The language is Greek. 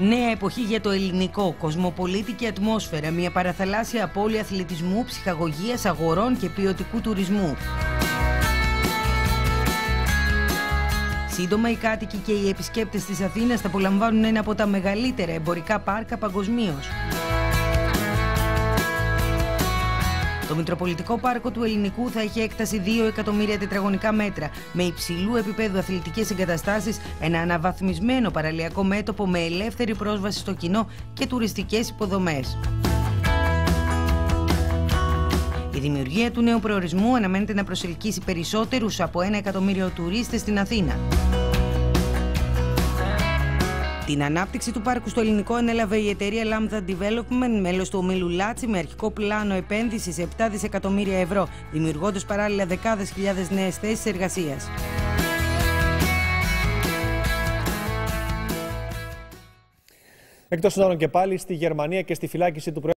Νέα εποχή για το ελληνικό, κοσμοπολίτικη ατμόσφαιρα, μια παραθαλάσσια απώλεια αθλητισμού, ψυχαγωγίας, αγορών και ποιοτικού τουρισμού. Σύντομα οι κάτοικοι και οι επισκέπτες της Αθήνας θα απολαμβάνουν ένα από τα μεγαλύτερα εμπορικά πάρκα παγκοσμίως. Το Μητροπολιτικό Πάρκο του Ελληνικού θα έχει έκταση 2 εκατομμύρια τετραγωνικά μέτρα, με υψηλού επίπεδου αθλητικές εγκαταστάσεις, ένα αναβαθμισμένο παραλιακό μέτωπο με ελεύθερη πρόσβαση στο κοινό και τουριστικές υποδομές. Η δημιουργία του νέου προορισμού αναμένεται να προσελκύσει περισσότερους από ένα εκατομμύριο τουρίστες στην Αθήνα. Την ανάπτυξη του πάρκου στο ελληνικό ανέλαβε η εταιρεία Lambda Development, μέλος του ομίλου Λάτσι, με αρχικό πλάνο επένδυσης 7 δισεκατομμύρια ευρώ, δημιουργώντας παράλληλα δεκάδες χιλιάδες νέες θέσεις εργασίας. Εκτός των άλλων και πάλι στη Γερμανία και στη φυλάκιση του